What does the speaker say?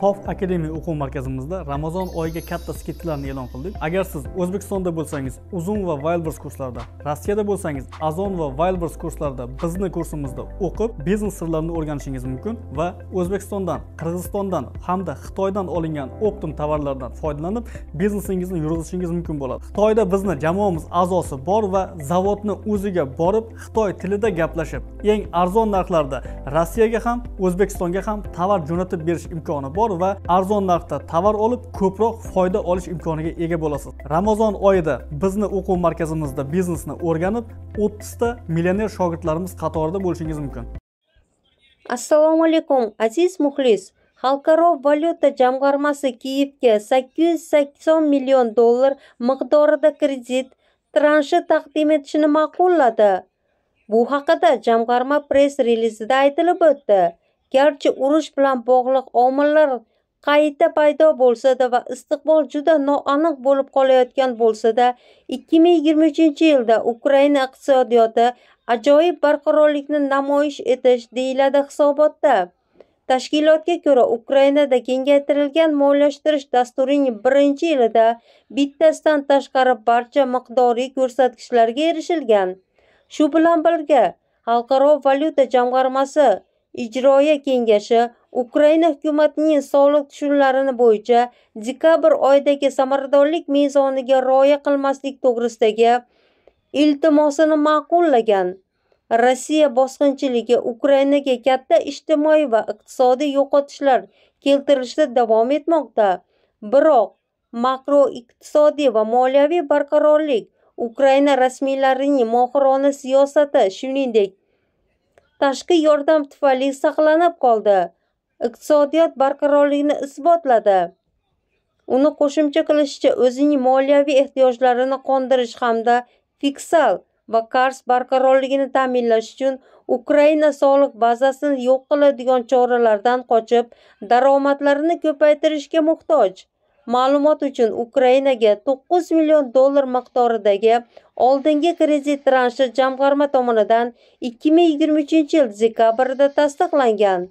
sof akademiya o'quv markazimizda ramazon oyiga katta skidkalarni e'lon qildik. Agar siz o'zbekistonda bo'lsangiz uzun va wildberries kurslarida rossiyada bo'lsangiz azon va wildberries kurslarida bizni kursimizda o'qib biznes sirlarini o'rganishingiz mumkin va o'zbekistondan qirg'izistondan hamda xitoydan olingan optim tovarlardan foydalanib biznesingizni yurgizishingiz mumkin bo'ladi. Xitoyda bizni jamoamiz a'zosi bor va zavodni o'ziga borib xitoy tilida gaplashib eng arzon narxlarda rossiyaga ham o'zbekistonga ham tovar jo'natib berish imkoni bor. Va arzon narxda tovar olib ko'proq foyda olish imkoniga ega bo'lasiz. Ramazon oyida bizni o'quv markazimizda biznesni o'rganib o'ttizta millioner shogirdlarimiz qatorida bo'lishingiz mumkin. Assalomu alaykum aziz muxlis. Xalqaro valyuta jamg'armasi kiyevga sakkiz yuz sakson million dollar miqdorida kredit transhi taqdim etishini ma'qulladi. Bu haqida jamg'arma press relizida aytilib o'tdi. Garchi urush bilan bog'liq omillar qayta paydo bo'lsada va istiqbol juda noaniq bo'lib qolayotgan bo'lsada 2023 yilda ukraina iqtisodiyoti ajoyib barqarorlikni namoyish etish deyiladi hisobotda. Tashkilotga ko'ra ukrainada kengaytirilgan moliyalashtirish dasturining birinchi yilida bittasidan tashqari barcha miqdoriy ko'rsatkichlarga erishilgan. Shu bilan birga xalqaro valyuta jamg'armasi ijroiya kengashi ukraina hukumatining soliq tushumlarini bo'yicha dekabr oyidagi samaradorlik mezoniga rioya qilmaslik to'g'risidagi iltimosini ma'qullagan rossiya bosqinchiligi ukrainaga katta ijtimoiy va iqtisodiy yo'qotishlar keltirishda davom etmoqda. Biroq makroiqtisodiy va moliyaviy barqarorlik ukraina rasmiylarining mohirona siyosati shuningdek tashqi yordam tufayli saqlanib qoldi. Iqtisodiyot barqarorligini isbotladi. Uni qo'shimcha qilishcha o'zining moliyaviy ehtiyojlarini qondirish hamda fiksal va qarz barqarorligini ta'minlash uchun ukraina soliq bazasini yo'q qiladigan choralardan qochib daromadlarini ko'paytirishga muhtoj. Ma'lumot uchun ukrainaga 9 million dollar miqdoridagi oldingi kredit transhi jamg'arma tomonidan 2023 yil dekabrida tasdiqlangan.